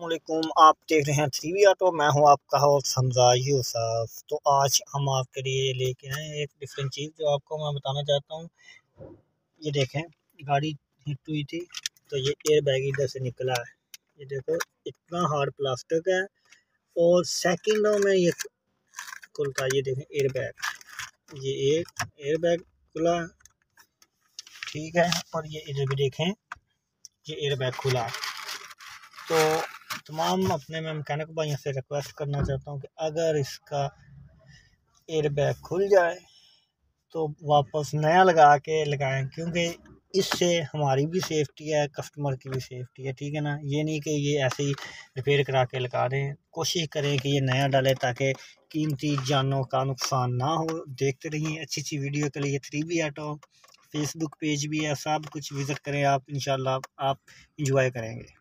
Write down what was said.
अल्लाम आप देख रहे हैं थ्री वी ऑटो मैं हूँ आपका होस्ट हमजा यूसफ तो आज हम आपके लिए लेके आए एक डिफरेंट चीज़ जो आपको मैं बताना चाहता हूँ। ये देखें, गाड़ी हिट हुई थी तो ये एयर बैग इधर से निकला है। ये देखो, इतना हार्ड प्लास्टिक है। और सेकंडों में ये खुलता ये देखें एयर बैग ये एक एयर बैग खुला ठीक है, और ये इधर भी देखें, ये एयर बैग खुला तो तमाम अपने मैं मैकेनिक भाइयों से रिक्वेस्ट करना चाहता हूँ कि अगर इसका एयर बैग खुल जाए तो वापस नया लगा के लगाएँ, क्योंकि इससे हमारी भी सेफ्टी है कस्टमर की भी सेफ्टी है, ठीक है ना? ये नहीं कि ये ऐसे ही रिपेयर करा के लगा दें। कोशिश करें कि ये नया डालें ताकि कीमती जानों का नुकसान ना हो। देखते रहिए अच्छी अच्छी वीडियो के लिए three B auto Facebook page भी है, सब कुछ विज़िट करें आप, इंशाल्लाह आप इंजॉय करेंगे।